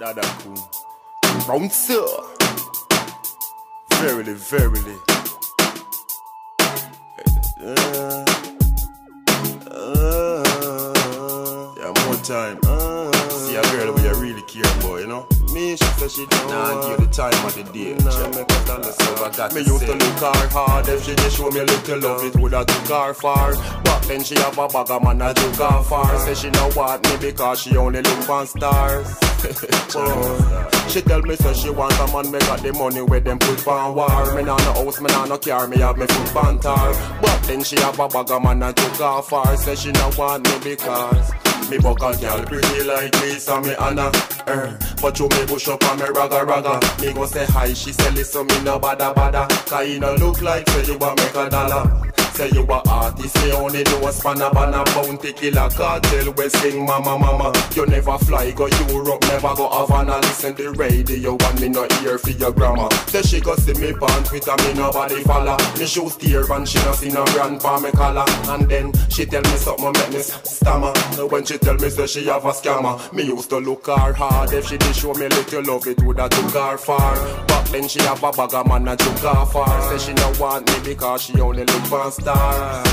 Dada cool. Bounce Verily, verily. Uh, uh, yeah, more time. Uh, See a girl who you really care about, you know? Me, she said she don't nah, give the time of the day. Nah, make her tell so I got Me used to look her hard If she just show me a little love It woulda took her far Then she have a bag of man I took her far Say she know what me because she only look on stars she tell me so she want a man, me got the money where them put on war. Me nah no house, me nah no car, me have me foot on tar. But then she have a bag of man and took her far. Say she no want me because me buck a girl pretty like me, so me honor her. But you me push up on me ragga ragga. Me go say hi, she say listen me no bada bada. Cause you no look like say you a make a dollar. Say you a artist, me only do a Spanner Banner Bounty Killer Kartel we sing mama mama. You never fly go Europe, never go Havana. Listen the radio and me no ear for your grammar. Then she go see me pants with a me nobody follow. Me shoes tear and she no see no brand for me collar. And then she tell me something make me stammer. When she tell me say she have a scammer, me used to look her hard. If she did show me little love, it woulda took her far. Then she have a bag of man and took her far. Say she no want me because she only look for star.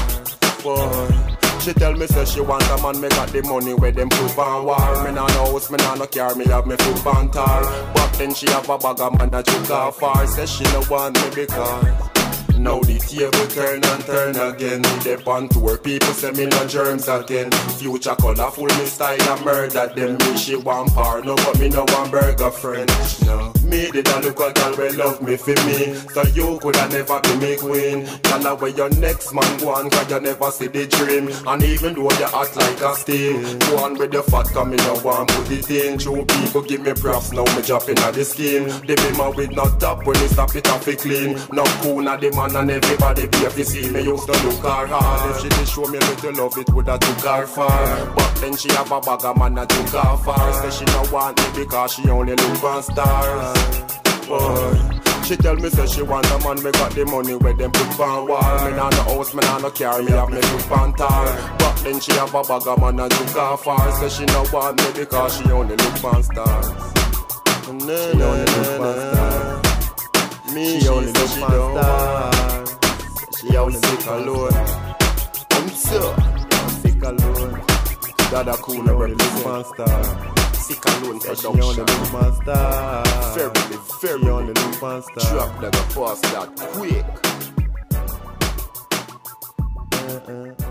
Boy. She tell me say she want a man, me got the money where them put on war. Me nah no house, me nah no car, me have me foot on tar. But then she have a bag of man that took her far. Say she no want me because. Now the table turn and turn again. Me dep on tour, people say me no germs again. Future colorful, me style and murder them. Me she want par, no but me no want burger friend. No. Me did a look a girl we love me for me. So you coulda never be me queen. Girl where your next man go on Cause you never see the dream. And even though you act like a steam Go on with the fat come me no want put it in. True people give me props now me dropping at the scheme. They be my with not top when they stop it off it clean. No cool na the man and everybody be to see me used to look her hard. If she did show me little love it woulda took her far. But then she have a bag of man and took her far Say she no want me because she only look for stars boy. She tell me say she want a man, me got the money where them put on war. Me nah no house, me nah no car, me have me foot on tar. But then she have a bag of man and took her far. Say she no want me because she only look for stars. She only look for stars. Me, she only look for stars. She only sick alone. I'm so. Dadakhoon and monster. Sick alone production. She on the. Fairly, fairly. She on the loop and. Drop that, that quick. Uh-uh.